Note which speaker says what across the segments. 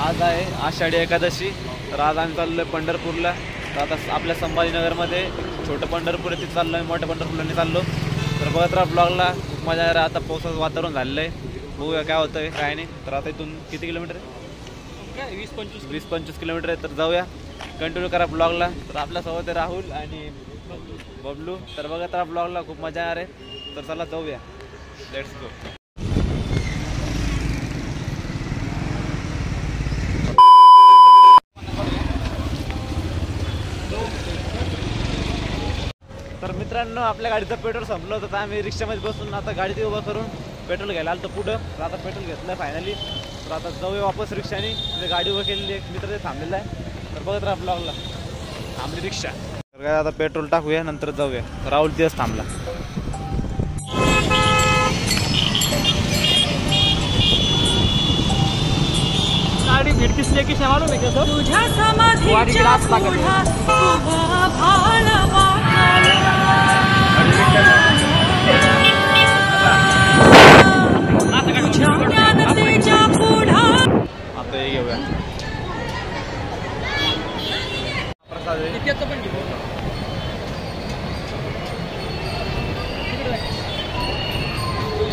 Speaker 1: आज आहे आषाढी एकादशी. तर आज आम्ही चाललो आहे पंढरपूरला. तर आता आपल्या संभाजीनगरमध्ये छोटं पंढरपूर तिथे चाललो आहे मोठ्या पंढरपूरला चाललो. तर बघत राहा ब्लॉगला खूप मजा आहे आता पावसाचं वातावरण झालेलं आहे. बघूया काय होतं आहे काय नाही. तर आता इथून किती किलोमीटर आहे?
Speaker 2: वीस पंचवीस
Speaker 1: वीस पंचवीस किलोमीटर आहे तर जाऊया. कंटिन्यू करा ब्लॉगला तर आपल्यासोबत आहे राहुल आणि बबलू. तर बघत राहा ब्लॉगला खूप मजा येणार आहे. तर चला जाऊया. लेट्स गो तर मित्रांनो आपल्या गाडीचं पेट्रोल संपलं होतं. तर आम्ही रिक्षामध्ये बसून आता गाडी उभं करून पेट्रोल घ्यायला आलं तर पुढं. तर आता पेट्रोल घेतलं फायनली तर आता जाऊया वापस रिक्षाने. तिथे गाडी उभं केलेली एक मित्र ते थांबलेला आहे. तर बघत राहा ब्लॉगला थांबली रिक्षा. तर काय आता पेट्रोल टाकूया नंतर जाऊया. तर राहुल तिथंच थांबला.
Speaker 2: गाडी भेट किसली की मालूम आहे का सर?
Speaker 3: तुझ्या समाधीच्या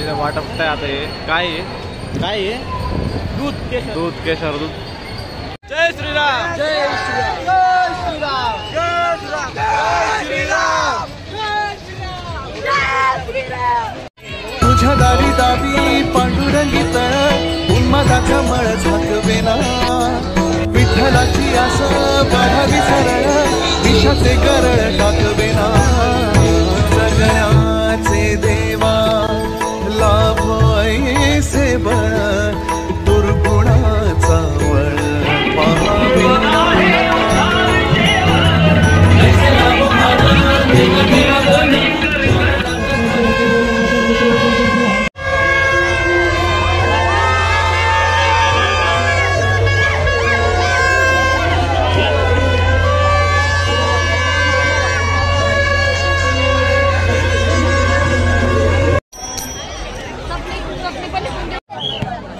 Speaker 1: इथे वाटप काय आता हे. काय आहे काय आहे
Speaker 2: दूध केशर.
Speaker 1: दूध केशर दूध. जय श्रीराम.
Speaker 2: जय श्रीराम. जय श्रीराम.
Speaker 4: तुझ्या दारी दावी पांडुरंगी तळ उन्मादाचा मळ झाकवेना विठ्ठलाची आस बाधावी सरळ विषाचे करळ टाकवेना.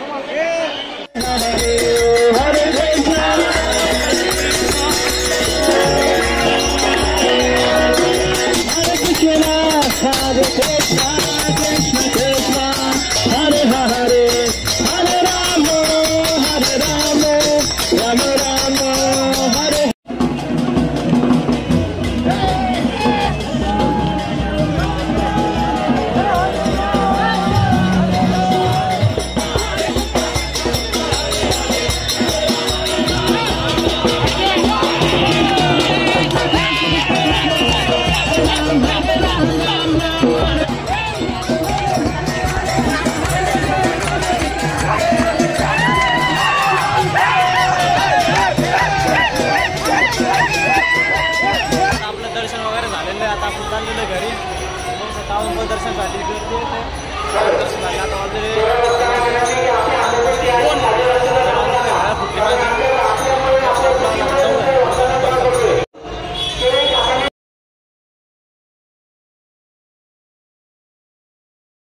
Speaker 1: Vamos ver! चाललेलं घरी. टाऊन प्रदर्शनसाठी गर्दी येते प्रदर्शनाला आता ऑलरेडी